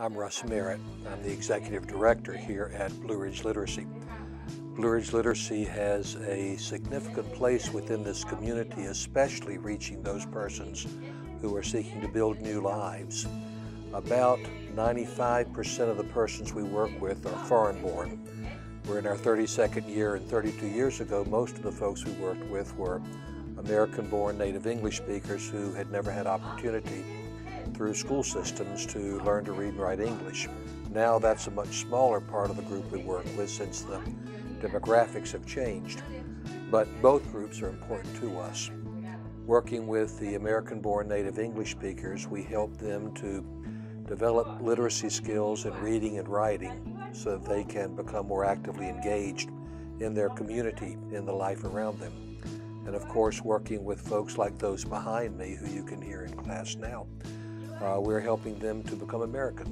I'm Russ Merritt. I'm the Executive Director here at Blue Ridge Literacy. Blue Ridge Literacy has a significant place within this community, especially reaching those persons who are seeking to build new lives. About 95% of the persons we work with are foreign born. We're in our 32nd year and 32 years ago, most of the folks we worked with were American born native English speakers who had never had opportunity through school systems to learn to read and write English. Now that's a much smaller part of the group we work with since the demographics have changed. But both groups are important to us. Working with the American-born native English speakers, we help them to develop literacy skills in reading and writing so that they can become more actively engaged in their community, in the life around them. And of course, working with folks like those behind me who you can hear in class now. Uh, we're helping them to become American,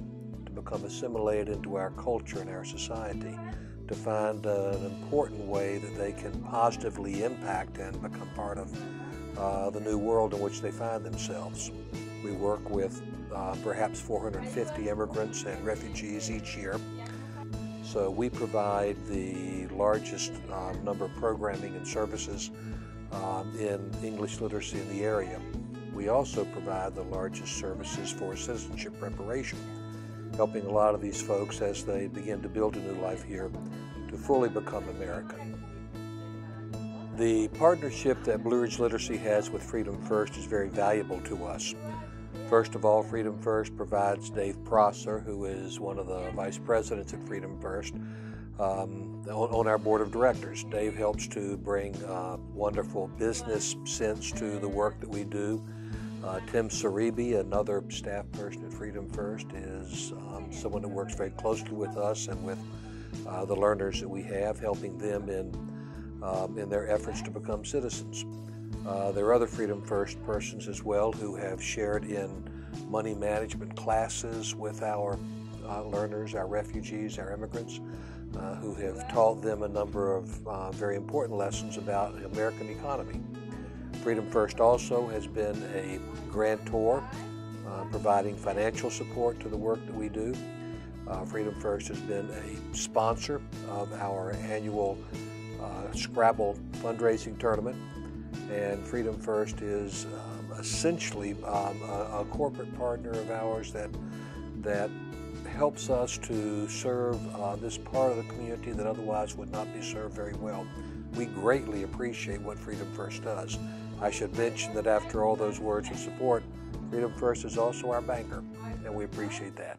to become assimilated into our culture and our society, to find uh, an important way that they can positively impact and become part of uh, the new world in which they find themselves. We work with uh, perhaps 450 immigrants and refugees each year. So we provide the largest uh, number of programming and services um, in English literacy in the area. We also provide the largest services for citizenship preparation, helping a lot of these folks as they begin to build a new life here to fully become American. The partnership that Blue Ridge Literacy has with Freedom First is very valuable to us. First of all, Freedom First provides Dave Prosser, who is one of the vice presidents at Freedom First, um, on, on, our board of directors. Dave helps to bring uh, wonderful business sense to the work that we do. Uh, Tim Saribi, another staff person at Freedom First, is um, someone who works very closely with us and with uh, the learners that we have, helping them in, um, in their efforts to become citizens. Uh, there are other Freedom First persons as well who have shared in money management classes with our uh, learners, our refugees, our immigrants, uh, who have taught them a number of uh, very important lessons about the American economy. Freedom First also has been a grantor, uh, providing financial support to the work that we do. Uh, Freedom First has been a sponsor of our annual uh, Scrabble fundraising tournament. And Freedom First is um, essentially um, a, a, corporate partner of ours that, that helps us to serve uh, this part of the community that otherwise would not be served very well. We greatly appreciate what Freedom First does. I should mention that after all those words of support, Freedom First is also our banker, and we appreciate that.